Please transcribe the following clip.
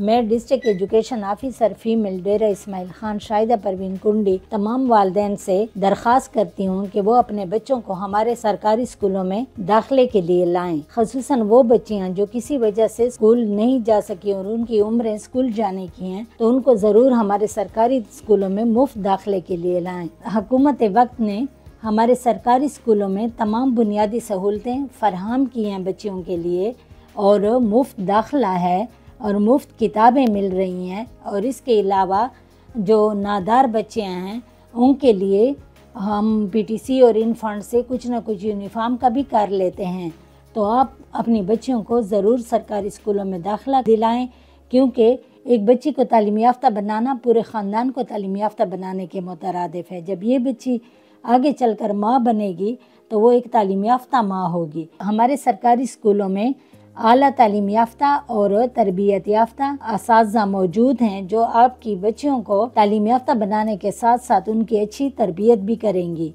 मैं district education officer female Dera Ismail Khan, Shahida Parveen Kundi, तमाम वालदेन से दरख्वास्त करती हूँ कि वो अपने बच्चों को हमारे सरकारी स्कूलों में दाखिले के लिए लाएँ। खसूस वो बच्चियाँ जो किसी वजह से स्कूल नहीं जा सकी और उनकी उम्र स्कूल जाने की हैं तो उनको ज़रूर हमारे सरकारी स्कूलों में मुफ़्त दाखिले के लिए लाएँ। हुकूमत वक्त ने हमारे सरकारी स्कूलों में तमाम बुनियादी सहूलतें फराहम की हैं बच्चियों के लिए और मुफ़्त दाखला है। और मुफ़्त किताबें मिल रही हैं और इसके अलावा जो नादार बच्चे हैं, उनके लिए हम पीटीसी और इन फंड से कुछ ना कुछ यूनिफॉर्म का भी कर लेते हैं। तो आप अपनी बच्चियों को ज़रूर सरकारी स्कूलों में दाखिला दिलाएँ, क्योंकि एक बच्ची को तालीम याफ्ता बनाना, पूरे ख़ानदान को तालीम याफ्ता बनाने के मुतरदफ़ है। जब ये बच्ची आगे चलकर माँ बनेगी तो वो एक तालीम याफ्ता माँ होगी। हमारे सरकारी स्कूलों में आला तालीम याफ्ता और तरबियत याफ्ता इस मौजूद हैं, जो आपकी बच्चियों को तालीम याफ्ता बनाने के साथ साथ उनकी अच्छी तरबियत भी करेंगी।